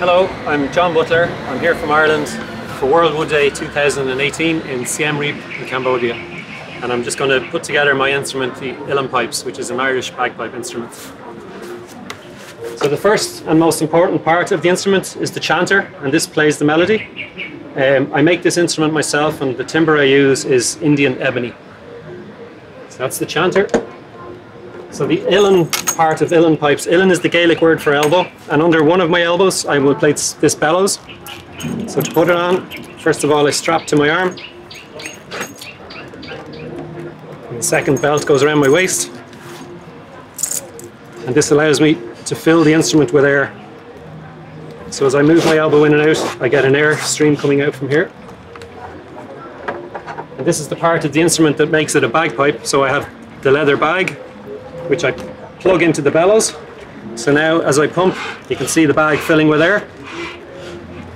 Hello, I'm John Butler. I'm here from Ireland for World Wood Day 2018 in Siem Reap in Cambodia. And I'm just going to put together my instrument, the uilleann pipes, which is an Irish bagpipe instrument. So the first and most important part of the instrument is the chanter, and this plays the melody. Um, I make this instrument myself, and the timber I use is Indian ebony. So that's the chanter. So the uilleann part of uilleann pipes, uilleann is the Gaelic word for elbow, and under one of my elbows I will place this bellows. So to put it on, first of all I strap to my arm. And the second belt goes around my waist. And this allows me to fill the instrument with air. So as I move my elbow in and out, I get an air stream coming out from here. And this is the part of the instrument that makes it a bagpipe. So I have the leather bag, which I plug into the bellows. So now as I pump, you can see the bag filling with air.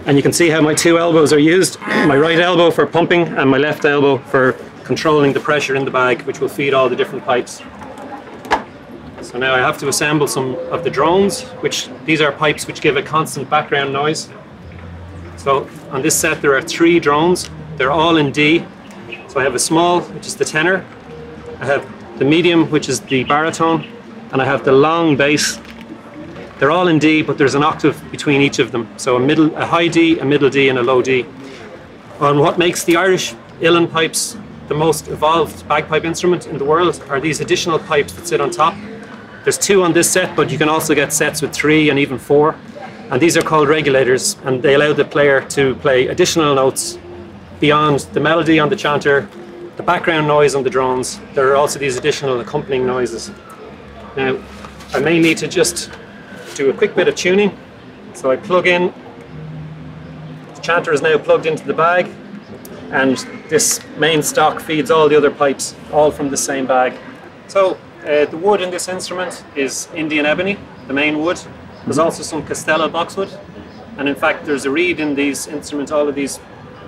And you can see how my two elbows are used. My right elbow for pumping and my left elbow for controlling the pressure in the bag, which will feed all the different pipes. So now I have to assemble some of the drones, which these are pipes which give a constant background noise. So on this set there are three drones. They're all in D. So I have a small, which is the tenor. I have the medium, which is the baritone, and I have the long bass. They're all in D, but there's an octave between each of them. So a middle, a high D, a middle D, and a low D. And what makes the Irish uilleann pipes the most evolved bagpipe instrument in the world are these additional pipes that sit on top. There's two on this set, but you can also get sets with three and even four. And these are called regulators, and they allow the player to play additional notes beyond the melody on the chanter the background noise on the drones, there are also these additional accompanying noises. Now, I may need to just do a quick bit of tuning. So I plug in, the chanter is now plugged into the bag, and this main stock feeds all the other pipes, all from the same bag. So uh, the wood in this instrument is Indian ebony, the main wood. There's also some Castello boxwood, and in fact there's a reed in these instruments, all of these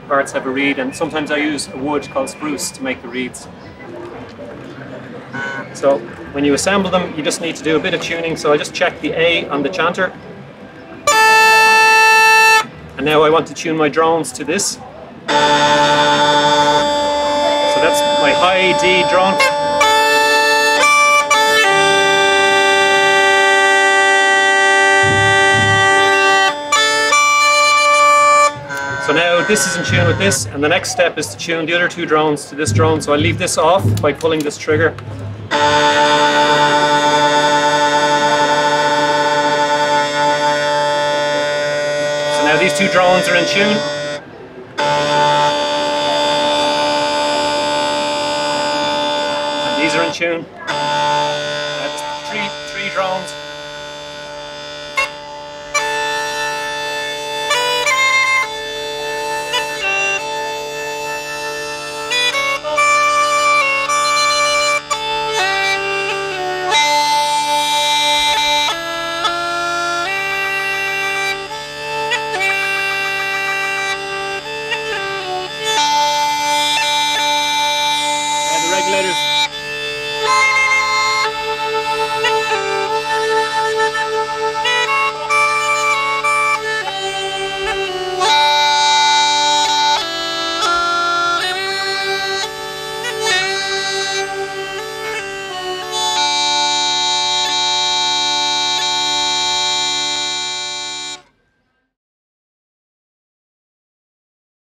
parts have a reed, and sometimes I use a wood called spruce to make the reeds. So when you assemble them, you just need to do a bit of tuning. So I just check the A on the chanter. And now I want to tune my drones to this. So that's my high D drone. So now this is in tune with this, and the next step is to tune the other two drones to this drone. So I leave this off by pulling this trigger. Two drones are in tune. And these are in tune. three, three drones